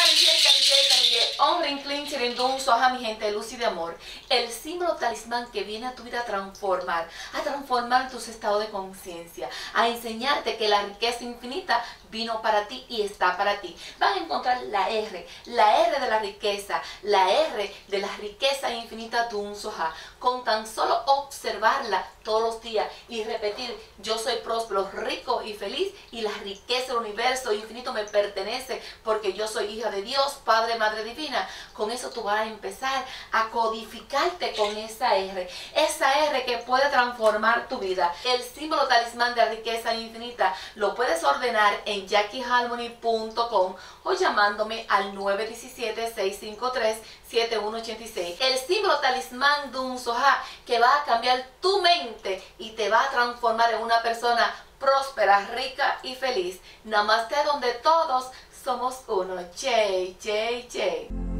Calillé, calillé, calillé. Hombre, inclin, mi gente, luz y de amor. El símbolo talismán que viene a tu vida a transformar, a transformar tus estados de conciencia, a enseñarte que la riqueza infinita vino para ti y está para ti. Van a encontrar la R, la R de la riqueza, la R de la riqueza infinita de un soja. Con tan solo observarla todos los días y repetir, yo soy próspero, y feliz y la riqueza del universo infinito me pertenece porque yo soy hija de Dios, Padre, Madre Divina. Con eso tú vas a empezar a codificarte con esa R. Esa R que puede transformar tu vida. El símbolo talismán de riqueza infinita lo puedes ordenar en JackieHarmony.com o llamándome al 917-653-7186. El símbolo talismán de un soja que va a cambiar tu mente y te va a transformar en una persona próspera, rica y feliz. Namaste donde todos somos uno. Che, che, che.